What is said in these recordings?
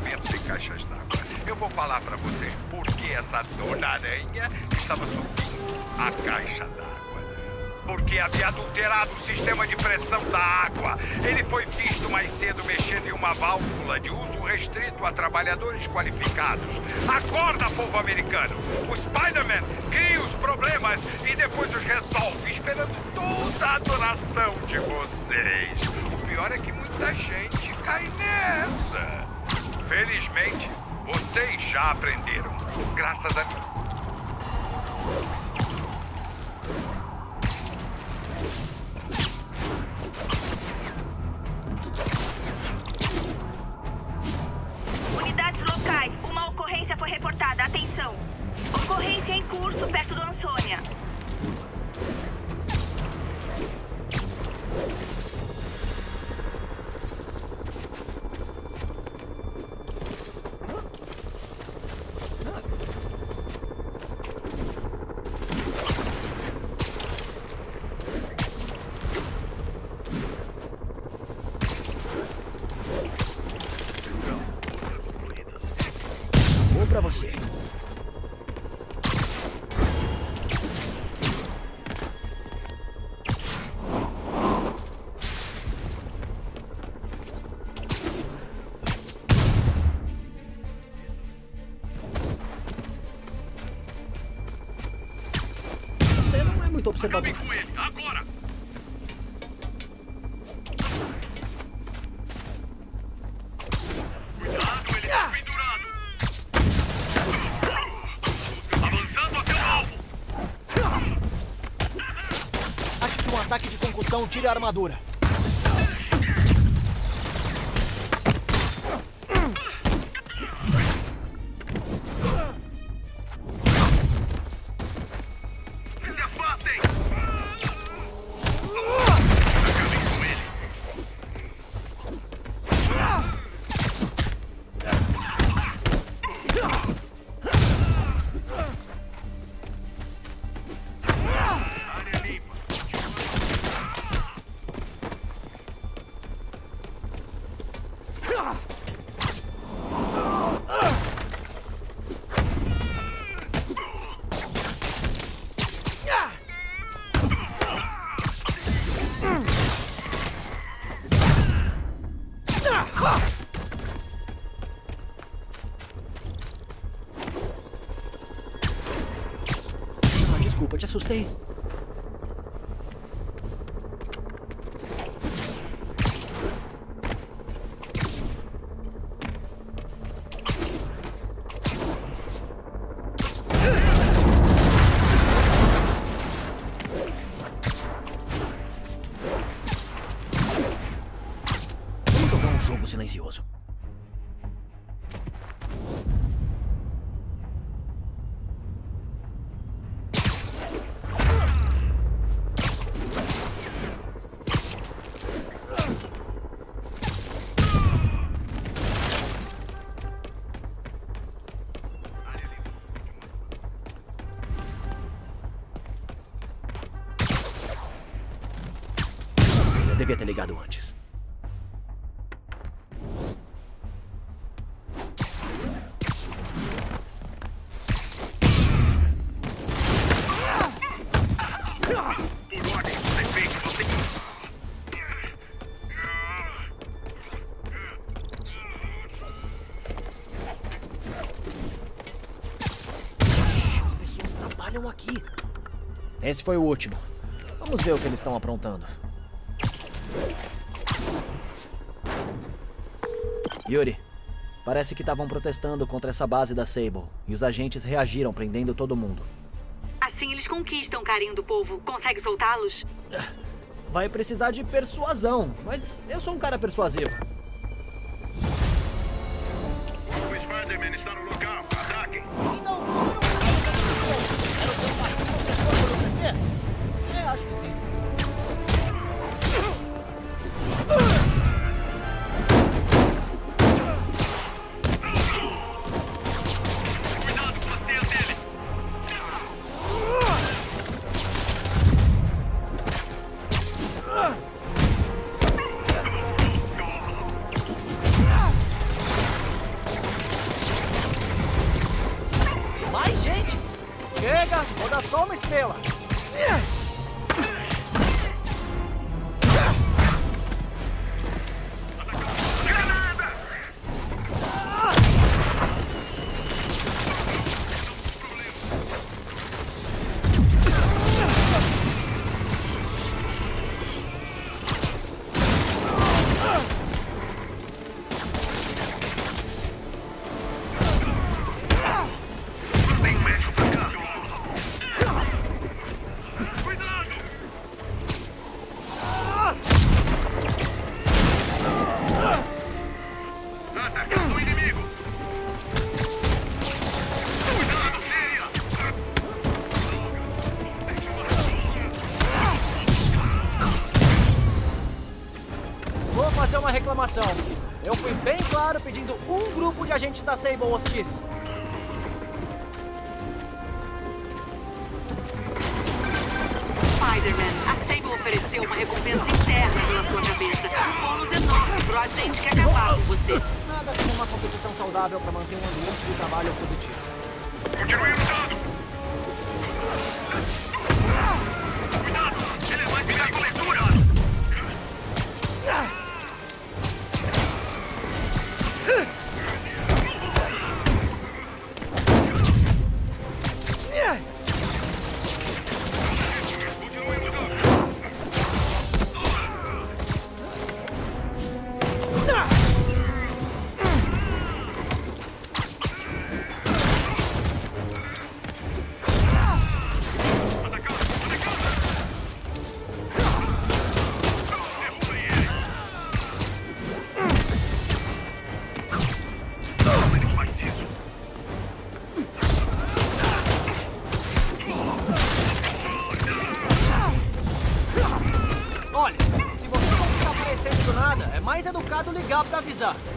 caixas d'água. Eu vou falar pra vocês por que essa dona aranha estava subindo a caixa d'água. Porque havia adulterado o sistema de pressão da água. Ele foi visto mais cedo mexendo em uma válvula de uso restrito a trabalhadores qualificados. Acorda, povo americano! O Spider-Man cria os problemas e depois os resolve, esperando toda a adoração de vocês. O pior é que muita gente cai nessa. Felizmente, vocês já aprenderam. Graças a mim. Muito observador. com ele, agora! Cuidado, ele está pendurado! Avançando até o alvo! Acho que um ataque de concussão tira a armadura. Pues escuchas usted? Devia ter ligado antes. Esse foi o último. Vamos ver o que eles estão aprontando. Yuri, parece que estavam protestando contra essa base da Sable. E os agentes reagiram prendendo todo mundo. Assim eles conquistam o carinho do povo. Consegue soltá-los? Vai precisar de persuasão, mas eu sou um cara persuasivo. O Spider-Man está no local. Yeah. Reclamação. Eu fui bem claro pedindo um grupo de agentes da Sable hostis. Spider-Man, a Sable ofereceu uma recompensa interna pela sua cabeça. Um bônus enorme pro agente que acabar com você. Nada como uma competição saudável para manter um ambiente de trabalho positivo. Continue lutando! Para avisar.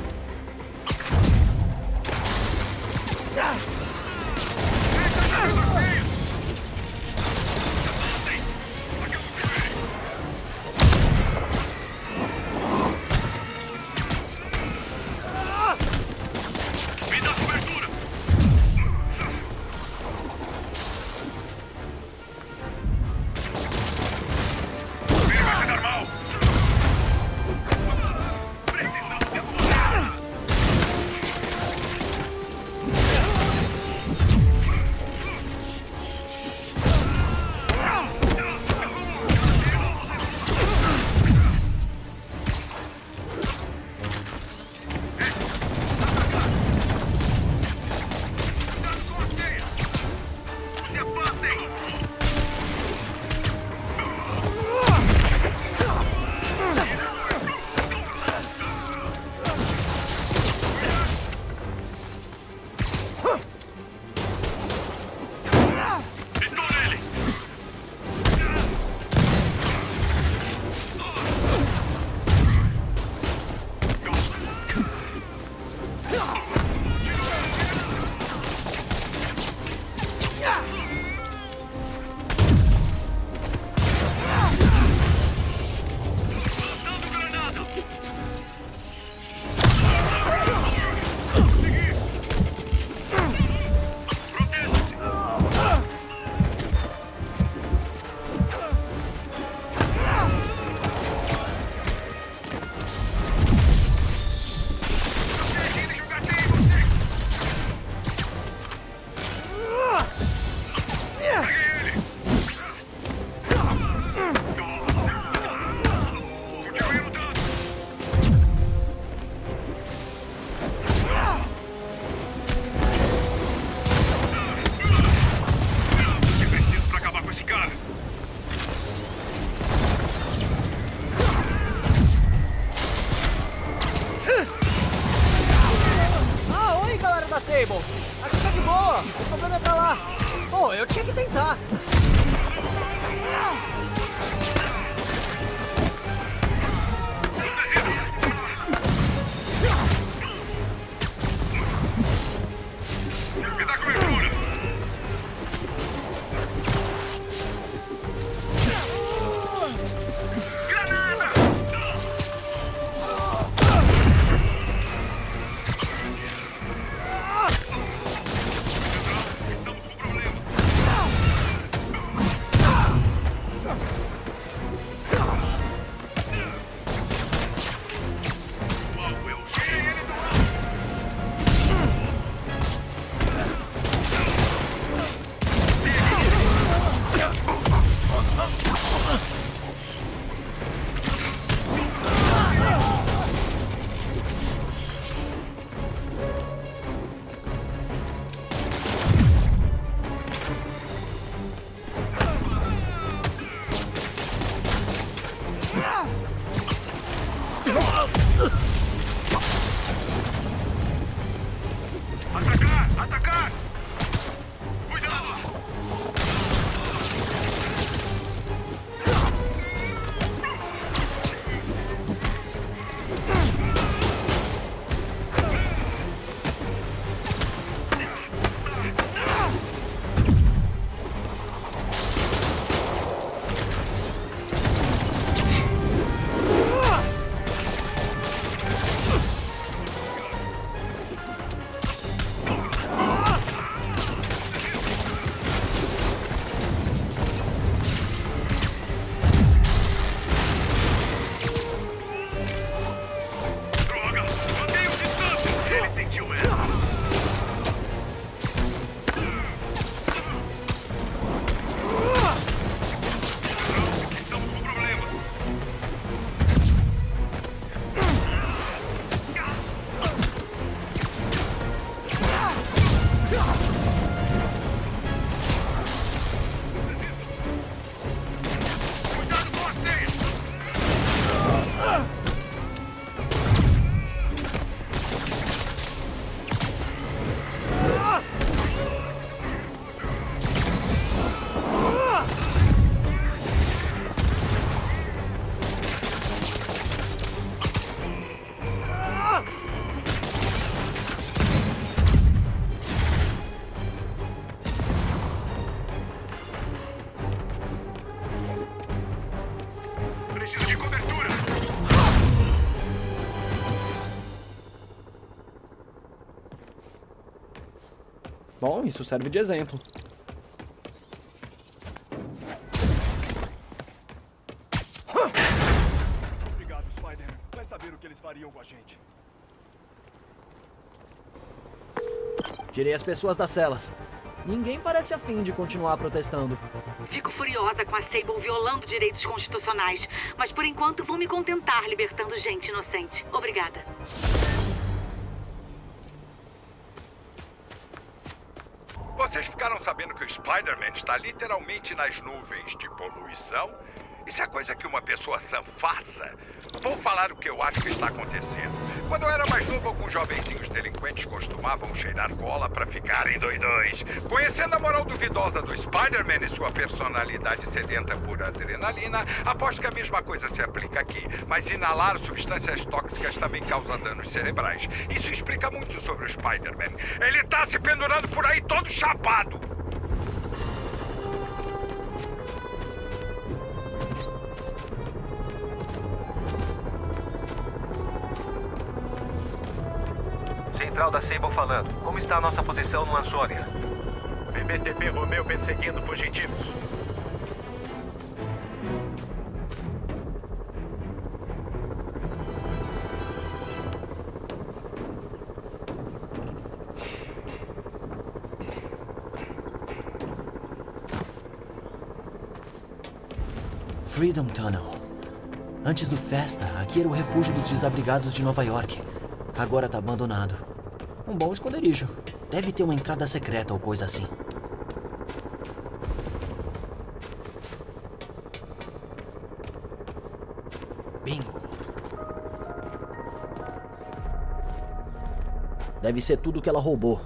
Isso serve de exemplo. Obrigado, Spider. Vai saber o que eles fariam com a gente. Tirei as pessoas das celas. Ninguém parece afim de continuar protestando. Fico furiosa com a Sable violando direitos constitucionais, mas por enquanto vou me contentar libertando gente inocente. Obrigada. Vocês ficaram sabendo que o Spider-Man está literalmente nas nuvens de poluição? Isso é coisa que uma pessoa sã faça. Vou falar o que eu acho que está acontecendo. Quando eu era mais novo, alguns jovenzinhos delinquentes costumavam cheirar cola para ficarem doidões. Conhecendo a moral duvidosa do Spider-Man e sua personalidade sedenta por adrenalina, aposto que a mesma coisa se aplica aqui. Mas inalar substâncias tóxicas também causa danos cerebrais. Isso explica muito sobre o Spider-Man. Ele tá se pendurando por aí todo chapado. Central da Sable falando. Como está a nossa posição no Ansônia? PBTP Romeu perseguindo fugitivos. Freedom Tunnel. Antes do Festa, aqui era o refúgio dos desabrigados de Nova York. Agora tá abandonado. Um bom esconderijo. Deve ter uma entrada secreta ou coisa assim. Bingo. Deve ser tudo que ela roubou.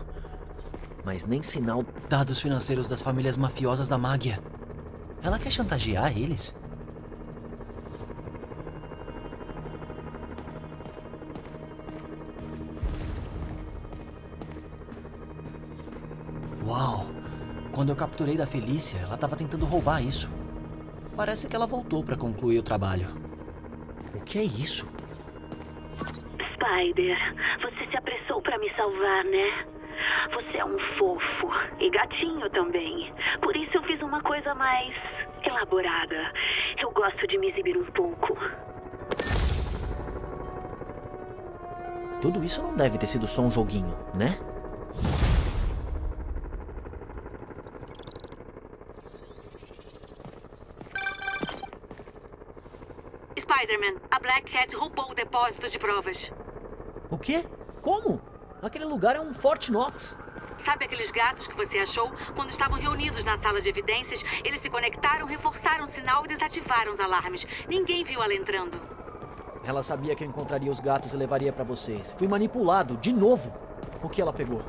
Mas nem sinal. Dados financeiros das famílias mafiosas da Mágia. Ela quer chantagear eles? Quando eu capturei da Felícia, ela estava tentando roubar isso. Parece que ela voltou para concluir o trabalho. O que é isso? Spider, você se apressou para me salvar, né? Você é um fofo e gatinho também. Por isso eu fiz uma coisa mais elaborada. Eu gosto de me exibir um pouco. Tudo isso não deve ter sido só um joguinho, né? Spider-Man, a Black Cat roubou o depósito de provas. O quê? Como? Aquele lugar é um Fort Knox. Sabe aqueles gatos que você achou? Quando estavam reunidos na sala de evidências, eles se conectaram, reforçaram o sinal e desativaram os alarmes. Ninguém viu ela entrando. Ela sabia que eu encontraria os gatos e levaria pra vocês. Fui manipulado, de novo. O que ela pegou?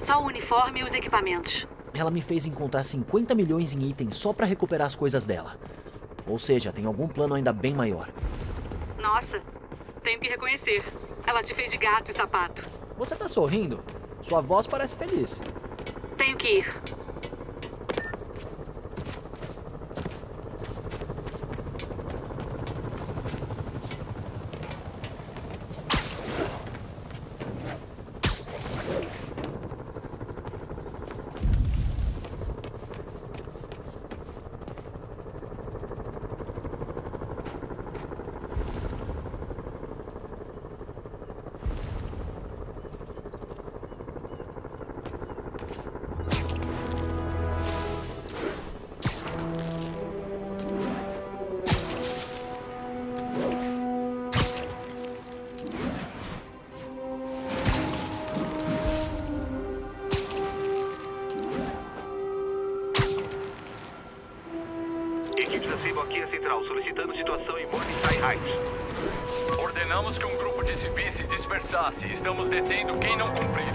Só o uniforme e os equipamentos. Ela me fez encontrar 50 milhões em itens só pra recuperar as coisas dela. Ou seja, tem algum plano ainda bem maior. Nossa, tenho que reconhecer. Ela te fez de gato e sapato. Você tá sorrindo? Sua voz parece feliz. Tenho que ir. Ordenamos que um grupo de civis se dispersasse. Estamos detendo quem não cumprir.